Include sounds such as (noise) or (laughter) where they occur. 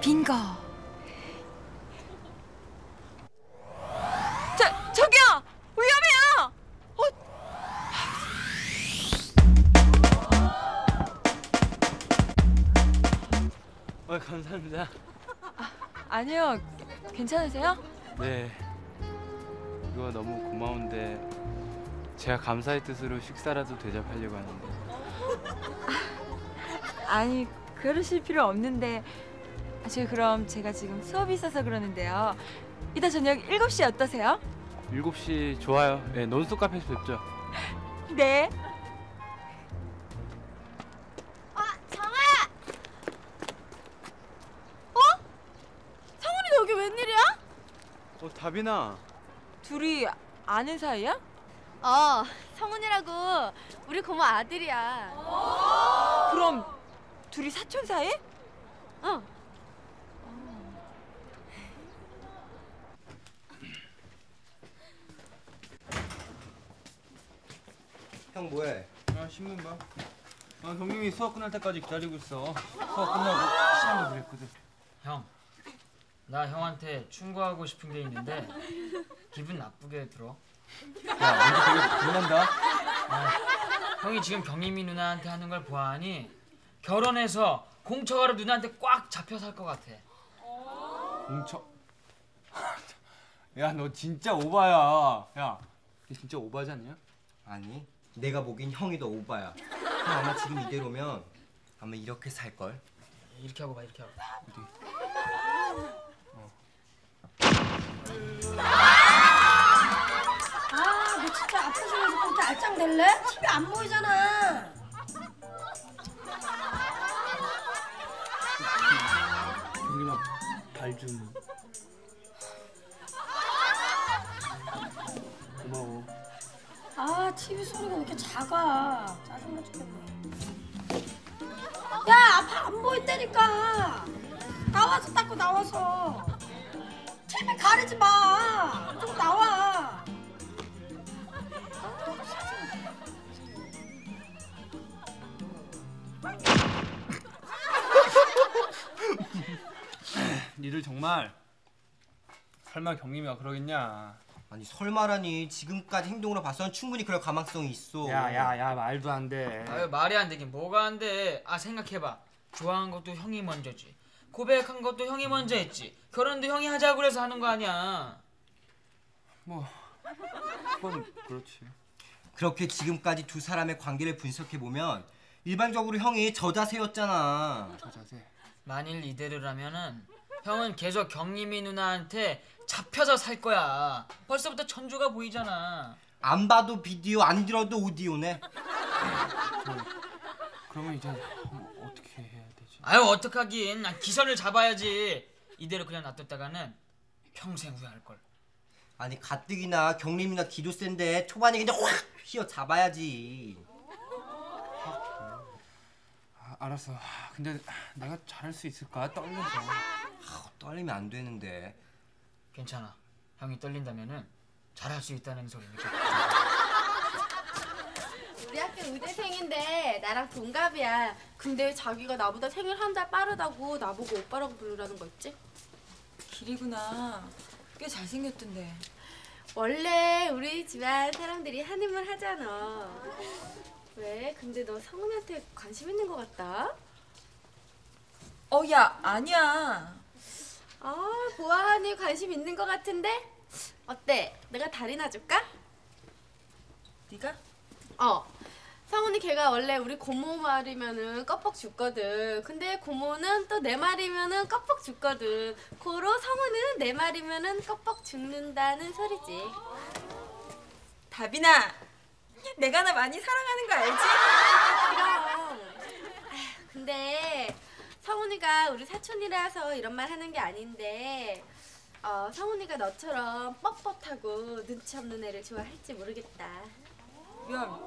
빙고. 저 저기요 위험해요. 어, 어, 감사합니다. 아니요 괜찮으세요? 네. 이거 너무 고마운데 제가 감사의 뜻으로 식사라도 대접하려고 하는데. 아니 그러실 필요 없는데 아, 저 그럼 제가 지금 수업이 있어서 그러는데요. 이따 저녁 7시 어떠세요? 7시 좋아요. 네, 논스톱 카페에서 뵙죠. (laughs) 네. 아, 정아야! 어? 성훈이 여기 웬일이야? 어, 다빈아. 둘이 아는 사이야? 어, 성훈이라고 우리 고모 아들이야. 그럼 둘이 사촌 사이? 어. 형 뭐해? 아, 신문 봐. 아, 경님이 수업 끝날 때까지 기다리고 있어. 수업 끝나고 시간도 그랬거든. 형, 나 형한테 충고하고 싶은 게 있는데 기분 나쁘게 들어. 야, 먼저 되게 불난다. 형이 지금 경림이 누나한테 하는 걸 보아하니 결혼해서 공처가로 누나한테 꽉 잡혀 살 것 같아. 공처. (laughs) 야, 너 진짜 오바야. 야, 너 진짜 오바지 않냐? 아니 내가 보긴 형이 더 오바야 형 아마 지금 이대로면 아마 이렇게 살 걸 이렇게 하고 봐, 이렇게 하고. 아, 너 진짜 아프시면서 그렇게 알짱 될래? TV 안 보이잖아. 경림아, 발 좀. 아, TV 소리가 왜 이렇게 작아? 짜증나 죽겠네. 야, 아파 안 보인다니까. 나와서 닦고 나와서. TV 가리지 마. 좀 나와. 니들 정말 설마 경림이가 그러겠냐? 아니 설마라니 지금까지 행동으로 봐서는 충분히 그럴 가망성이 있어 야야야 말도 안 돼. 아유 말이 안 되긴 뭐가 안 돼. 아 생각해봐. 좋아한 것도 형이 먼저지. 고백한 것도 형이 먼저 했지. 결혼도 형이 하자고 그래서 하는 거 아니야. 뭐 그건 그렇지. 그렇게 지금까지 두 사람의 관계를 분석해보면 일반적으로 형이 저자세였잖아 저 자세. 만일 이대로라면은 형은 계속 경림이 누나한테 잡혀서 살 거야. 벌써부터 전조가 보이잖아. 안 봐도 비디오 안 들어도 오디오네 그러면 이제 뭐 어떻게 해야 되지? 아유 어떡하긴 아, 기선을 잡아야지. 이대로 그냥 놔뒀다가는 평생 후회할 걸. 아니 가뜩이나 경림이나 기도 센데 초반에 그냥 확 휘어 잡아야지 아, 알았어. 근데 내가 잘할 수 있을까? 떨려서. 아, 떨리면 안 되는데 괜찮아. 형이 떨린다면은 잘할 수 있다는 소리니까. 우리 학교 의대생인데 나랑 동갑이야. 근데 자기가 나보다 생일 한 달 빠르다고 나보고 오빠라고 부르라는 거 있지? 길이구나. 꽤 잘생겼던데. 원래 우리 집안 사람들이 한입을 하잖아. 왜? 근데 너 성훈이한테 관심 있는 것 같다? 어, 야, 아니야. 아, 보아하니 관심 있는 것 같은데? 어때? 내가 다리 놔줄까? 네가? 어. 성훈이 걔가 원래 우리 고모 말이면은 껍벅 죽거든. 근데 고모는 또 내 말이면은 껍벅 죽거든. 고로 성훈은 내 말이면은 껍벅 죽는다는 소리지. 다빈아, 내가 나 많이 사랑하는 거 알지? 그럼. 아휴, 근데 성훈이가 우리 사촌이라서 이런 말 하는 게 아닌데 어, 성훈이가 너처럼 뻣뻣하고 눈치 없는 애를 좋아할지 모르겠다. 야,